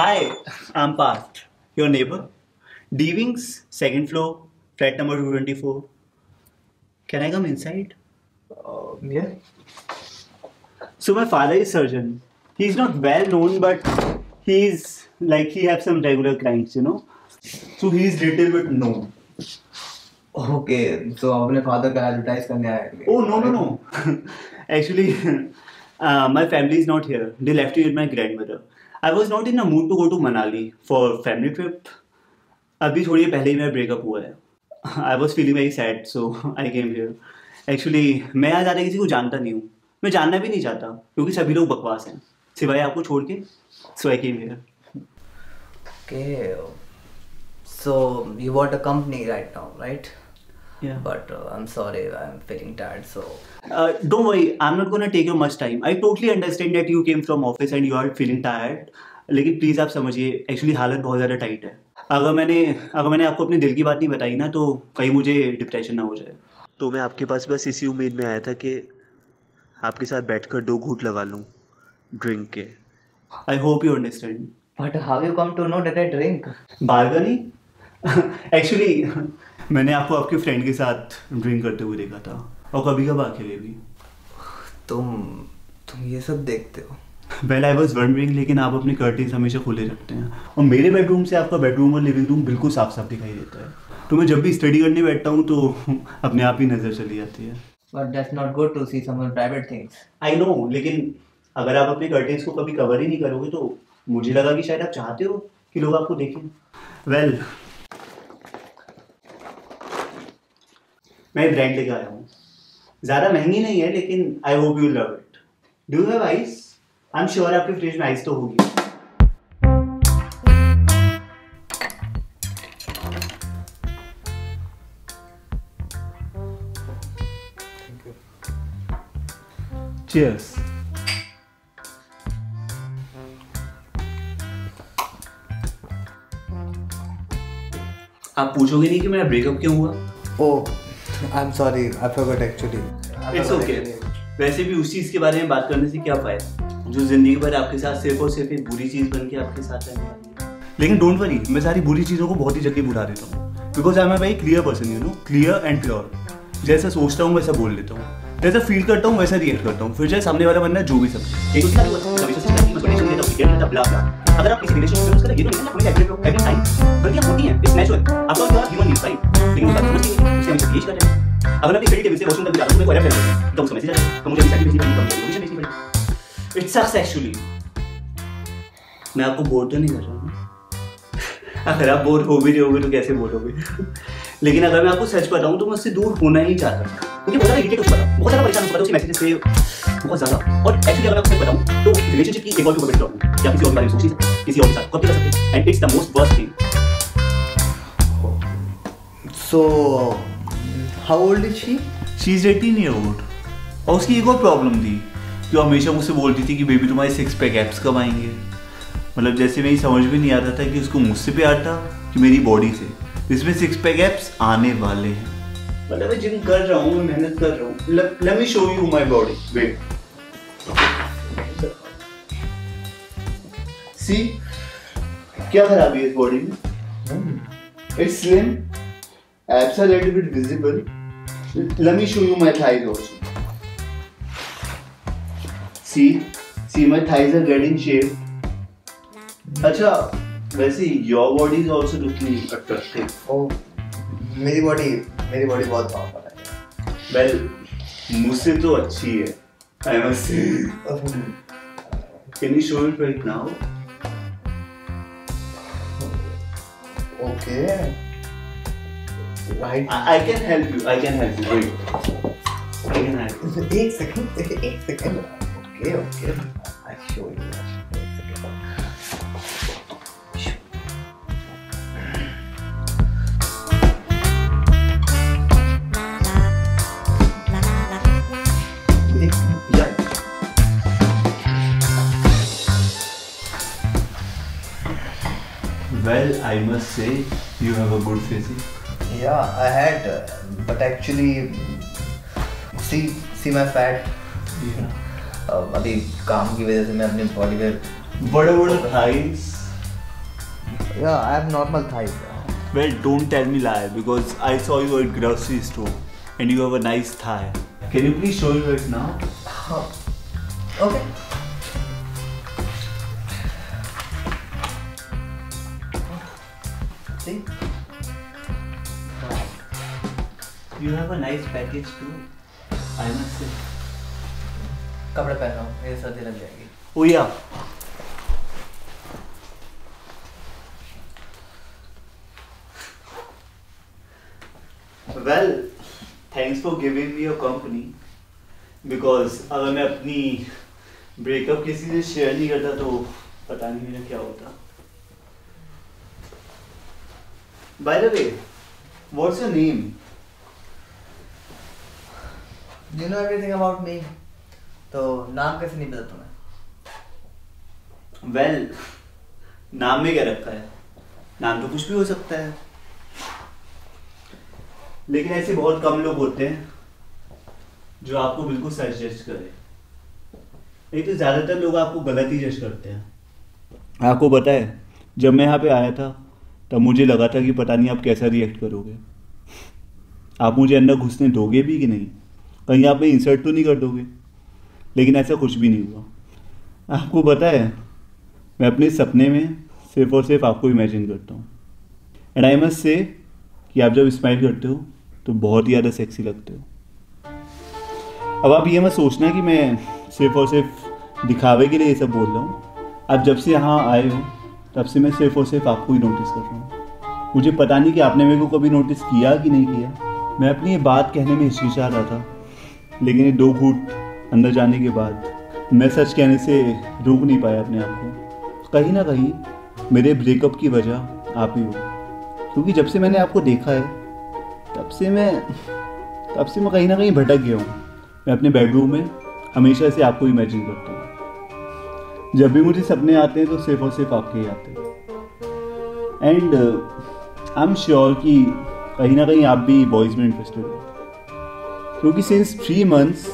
Hi, I'm Parth, your neighbor. D Wings, second floor, flat number 224. Can I come inside? Uh, yeah. So my father is surgeon. He's not well known, but he's like he has some regular clients, you know. So he's little bit known. Okay so अपने father का advertise करने आए Oh no no no. Actually, uh, my family is not here. They left it with my I was not in a mood to go to Manali for family trip. अभी थोड़ी पहले ही मेरा breakup हुआ है I was feeling very sad so I came here actually मैं यहाँ ज़्यादा किसी को जानता नहीं हूँ मैं जानना भी नहीं चाहता क्योंकि सभी लोग बकवास हैं सिवाय आपको छोड़ के so I came here Okay. So you want a company right now, right? Yeah. But uh, I'm sorry, I'm feeling tired. So uh, don't worry, I'm not gonna take your much time. I totally understand that you came from office and you are feeling tired. लेकिन please आप समझिए actually हालत बहुत ज़्यादा tight है अगर मैंने अगर मैंने आपको अपने दिल की बात नहीं बताई ना तो कहीं मुझे डिप्रेशन ना हो जाए तो मैं आपके पास बस इसी उम्मीद में आया था कि आपके साथ बैठकर दो घूट लगा लूँ ड्रिंक के I hope you understand but how you come to know that I drink बार्गनी actually मैंने आपको आपके फ्रेंड के साथ ड्रिंक करते हुए देखा था। और कभी कभार अकेले भी। तुम तुम ये सब देखते हो? वेल आई वॉज़ वंडरिंग लेकिन आप अपने कर्टेन्स हमेशा खुले रखते हैं। और मेरे बेडरूम से आपका बेडरूम और लिविंग रूम बिल्कुल साफ़ साफ़ दिखाई देता है। तो मैं जब भी स्टडी करने बैठता हूँ तो अपने आप ही नज़र चली जाती है। But that's not good to see someone private things. I know लेकिन अगर आप अपने कर्टेन्स को कभी कवर ही नहीं करोगे तो मुझे लगा कि शायद आप चाहते हो कि लोग आपको देखें। वेल मैं ब्रांड लेकर आया हूँ। ज़्यादा महँगी नहीं है लेकिन I hope you love it do have ice I am sure आपके फ्रिज में आइस तो होगी। Cheers. आप पूछोगे नहीं कि मेरा ब्रेकअप क्यों हुआ? Oh, I'm sorry. I forgot actually. It's okay वैसे भी उस चीज़ के बारे में बात करने से क्या फ़ायदा? जो ज़िंदगी भर आपके साथ सिर्फ़ और सिर्फ़ एक बुरी चीज़ बन के आपके साथ रहने वाली लेकिन डोंट वरी मैं सारी बुरी चीज़ों को बहुत ही जल्दी भुला देता हूँ। Because I am very clear person you know clear and pure जैसा सोचता हूँ वैसा बोल लेता हूँ। जैसा फील करता हूँ वैसा रिएक्ट करता हूँ। फिर चाहे सामने वाला बंदा जो भी सब एक दूसरे को कभी सोचता कि मैं बड़े शब्द देता क्लियर देता ब्ला ब्ला अगर आप किसी रिलेशनशिप में उसका ये तो नहीं है अपने एवरी टाइम गलतियाँ होती हैं इट्स नेचुरल आपका और अगर मैं स्टडी टेबल से वॉशरूम तक जाता हूँ तो मेरे को एरर करता तो उसको मैसेज आता है तो मुझे रिसेंट भेजनी पड़ेगी लोकेशन भेजनी पड़ेगी इट सक्स एक्चुअली मैं आपको बोर तो नहीं कर रहा हूँ अगर आप बोर हो भी रहे होगे तो कैसे बोर होगे लेकिन अगर मैं आपको सच बताऊँ तो मैं उससे दूर होना ही चाहता मुझे बहुत ज़्यादा इरिटेट हो चुका बहुत ज़्यादा परेशान हो चुका उसके मैसेजेस से बहुत ज़्यादा और एक्चुअली अगर मैं आपको बताऊँ तो रिलेशनशिप की एक और बड़ी प्रॉब्लम या किसी और बारे में सोच नहीं किसी और के साथ कब कर सकते and it's the most worst thing So, how old is she? She is eighteen year old और उसकी एक और प्रॉब्लम थी कि वो हमेशा मुझसे बोलती थी कि बेबी तुम्हारे सिक्स पैक एप्स कब आएँगे? मतलब जैसे मेरी समझ में नहीं आता था कि उसको मुझसे प्यार था कि मेरी बॉडी से। जिसमें सिक्स पैक एप्स आने वाले हैं। मतलब मैं जिम कर रहा हूँ मैं मेहनत कर रहा हूँ। Let me show you my body weight see क्या खराबी है इस बॉडी में? It's slim abs are little bit visible let me show you my thighs also. See, see my thighs are getting shaped. अच्छा वैसे your body is also looking attractive. Oh, मेरी body मेरी body बहुत powerful है Well, मुझसे तो अच्छी है. I must say. Can you show it right now? Okay. Right. I, I can help you. I can help you. Wait. I can help you. एक second एक second okay okay I show you एक second Yeah. Well, I must say you have a good physique. Yeah, I had, uh, but actually, see, see my fat. Yeah. Uh, अभी काम की वजह से मैं अपनी बॉडी पे बड़े बड़े thighs Yeah, I have normal thighs. Well, don't tell me lie because I saw you at grocery store and you have a nice thigh. Can you please show it now? Okay. See? You have a nice package too I must say कपड़े पहन रहा ये सर लग जाएगी। ओ well thanks for giving me your company because अगर मैं अपनी ब्रेकअप किसी से शेयर नहीं करता तो पता नहीं मेरा क्या होता। By the way what's your name You know everything about me. तो नाम कैसे नहीं पता तुम्हें? Well, नाम में क्या रखा है? नाम तो कुछ भी हो सकता है। लेकिन ऐसे बहुत कम लोग होते हैं जो आपको बिल्कुल सच जज करे। नहीं तो ज़्यादातर लोग आपको गलत ही जज करते हैं। आपको पता है जब मैं यहाँ पे आया था तब मुझे लगा था कि पता नहीं आप कैसा रिएक्ट करोगे। आप मुझे अंदर घुसने दोगे भी कि नहीं? कहीं आप इंसर्ट तो नहीं कर दोगे लेकिन ऐसा कुछ भी नहीं हुआ। आपको पता है, मैं अपने सपने में सिर्फ़ और सिर्फ़ आपको इमेजिन करता हूँ। एंड आई मस्ट से कि आप जब स्माइल करते हो तो बहुत ही ज़्यादा सेक्सी लगते हो। अब आप ये मत सोचना कि मैं सिर्फ़ और सिर्फ़ दिखावे के लिए ये सब बोल रहा हूँ। आप जब से यहाँ आए हो, तब से मैं सिर्फ़ और सिर्फ़ आपको ही नोटिस कर रहा हूँ। मुझे पता नहीं कि आपने मेरे को कभी नोटिस किया कि नहीं किया। मैं अपनी ये बात कहने में हिचकिचा रहा था। लेकिन ये दो घूट अंदर जाने के बाद मैं सच कहने से रोक नहीं पाया अपने आप को। कहीं ना कहीं मेरे ब्रेकअप की वजह आप ही हो। क्योंकि जब से मैंने आपको देखा है, तब से मैं, तब से मैं कहीं ना कहीं भटक गया हूँ। मैं अपने बेडरूम में हमेशा से आपको इमेजिन करता हूँ। जब भी मुझे सपने आते हैं तो सिर्फ़ और सिर्फ़ आपके ही आते हैं। एंड आई एम श्योर कि कहीं ना कहीं आप भी बॉयज़ में इंटरेस्टेड हो। क्योंकि सिंस थ्री मंथ्स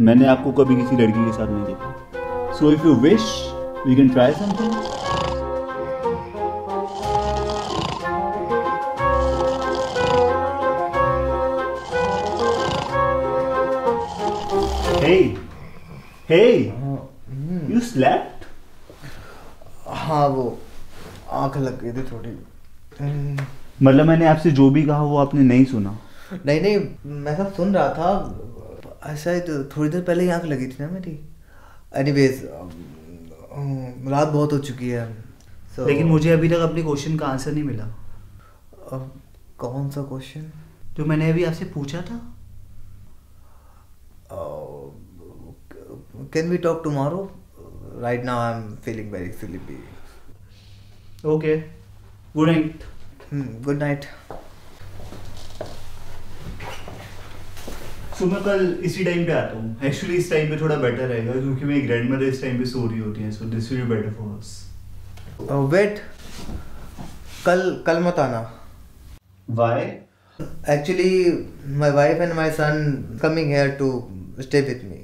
मैंने आपको कभी किसी लड़की के साथ नहीं देखा। So if you wish we can try something Hey, hey, you slept? हाँ वो आँख लग गई थी थोड़ी। मतलब मैंने आपसे जो भी कहा वो आपने नहीं सुना। नहीं नहीं मैं सब सुन रहा था। ऐसा ही तो थोड़ी देर पहले ही आँख लगी थी ना मेरी। एनीवेज रात बहुत हो चुकी है So, लेकिन मुझे अभी तक अपने क्वेश्चन का आंसर नहीं मिला। अब कौन सा क्वेश्चन जो मैंने अभी आपसे पूछा था। Can we talk tomorrow right now I am feeling very sleepy okay good night good night so मैं कल इसी टाइम पे आता हूँ। एक्चुअली इस टाइम पे थोड़ा बेटर रहेगा क्योंकि मेरी ग्रैंड मदर इस टाइम पे सो रही होती है so this will be better for us wait कल कल मत आना। Why actually my wife and my son coming here to stay with me.